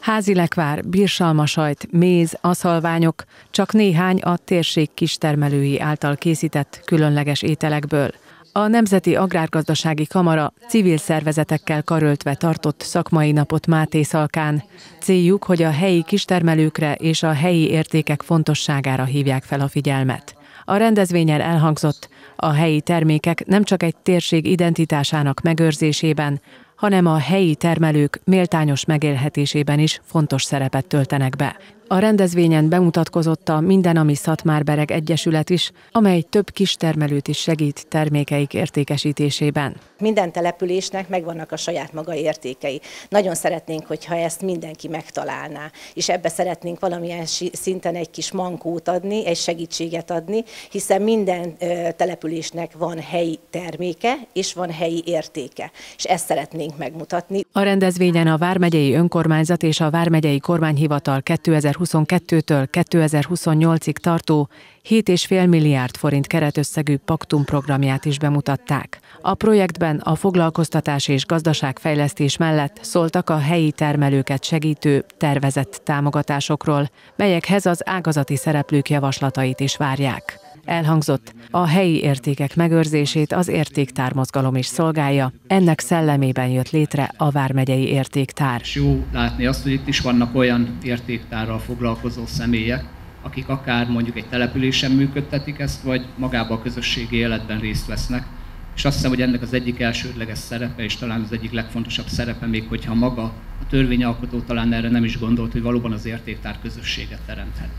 Házilekvár, birsalmasajt, méz, aszalványok, csak néhány a térség kistermelői által készített különleges ételekből. A Nemzeti Agrárgazdasági Kamara civil szervezetekkel karöltve tartott szakmai napot Máté Szalkán. Céljuk, hogy a helyi kistermelőkre és a helyi értékek fontosságára hívják fel a figyelmet. A rendezvényen elhangzott, a helyi termékek nem csak egy térség identitásának megőrzésében, hanem a helyi termelők méltányos megélhetésében is fontos szerepet töltenek be. A rendezvényen bemutatkozott a Minden, ami Szatmárbereg Egyesület is, amely több kistermelőt is segít termékeik értékesítésében. Minden településnek megvannak a saját maga értékei. Nagyon szeretnénk, hogyha ezt mindenki megtalálná, és ebbe szeretnénk valamilyen szinten egy kis mankót adni, egy segítséget adni, hiszen minden településnek van helyi terméke, és van helyi értéke, és ezt szeretnénk megmutatni. A rendezvényen a Vármegyei Önkormányzat és a Vármegyei Kormányhivatal 2000 2022-től 2028-ig tartó 7,5 milliárd forint keretösszegű paktum programját is bemutatták. A projektben a foglalkoztatás és gazdaságfejlesztés mellett szóltak a helyi termelőket segítő tervezett támogatásokról, melyekhez az ágazati szereplők javaslatait is várják. Elhangzott, a helyi értékek megőrzését az értéktármozgalom is szolgálja, ennek szellemében jött létre a Vármegyei Értéktár. Jó látni azt, hogy itt is vannak olyan értéktárral foglalkozó személyek, akik akár mondjuk egy településen működtetik ezt, vagy magában a közösségi életben részt vesznek. És azt hiszem, hogy ennek az egyik elsődleges szerepe, és talán az egyik legfontosabb szerepe, még hogyha maga a törvényalkotó talán erre nem is gondolt, hogy valóban az értéktár közösséget teremthet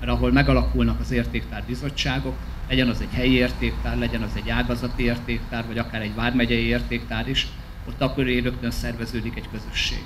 mert ahol megalakulnak az értéktár bizottságok, legyen az egy helyi értéktár, legyen az egy ágazati értéktár, vagy akár egy vármegyei értéktár is, ott akkor rögtön szerveződik egy közösség.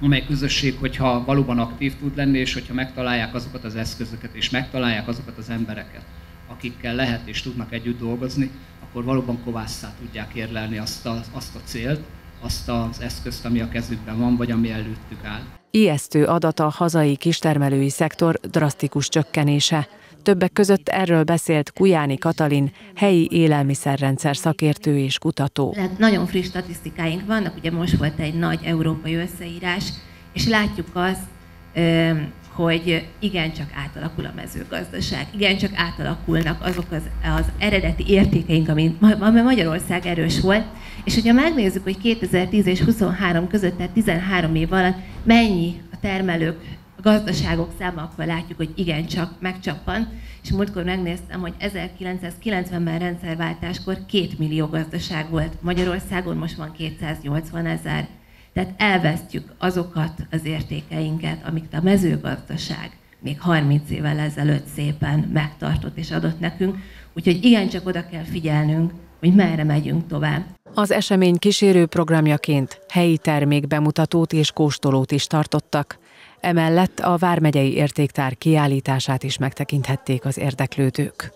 Amely közösség, hogyha valóban aktív tud lenni, és hogyha megtalálják azokat az eszközöket, és megtalálják azokat az embereket, akikkel lehet és tudnak együtt dolgozni, akkor valóban kovásszá tudják érlelni azt a, azt a célt, azt az eszközt, ami a kezükben van, vagy ami előttük áll. Ijesztő adat a hazai kistermelői szektor drasztikus csökkenése. Többek között erről beszélt Kujáni Katalin, helyi élelmiszerrendszer szakértő és kutató. Hát nagyon friss statisztikáink vannak, ugye most volt egy nagy európai összeírás, és látjuk azt, hogy igencsak átalakul a mezőgazdaság, igencsak átalakulnak azok az, az eredeti értékeink, ami, ami Magyarország erős volt, és hogyha megnézzük, hogy 2010 és 23 között, tehát 13 év alatt mennyi a termelők, a gazdaságok száma, akkor látjuk, hogy igencsak megcsappan, és múltkor megnéztem, hogy 1990-ben rendszerváltáskor 2 millió gazdaság volt Magyarországon, most van 280 ezer. Tehát elvesztjük azokat az értékeinket, amiket a mezőgazdaság még 30 évvel ezelőtt szépen megtartott és adott nekünk. Úgyhogy igencsak oda kell figyelnünk, hogy merre megyünk tovább. Az esemény kísérő programjaként helyi termék bemutatót és kóstolót is tartottak. Emellett a Vármegyei Értéktár kiállítását is megtekinthették az érdeklődők.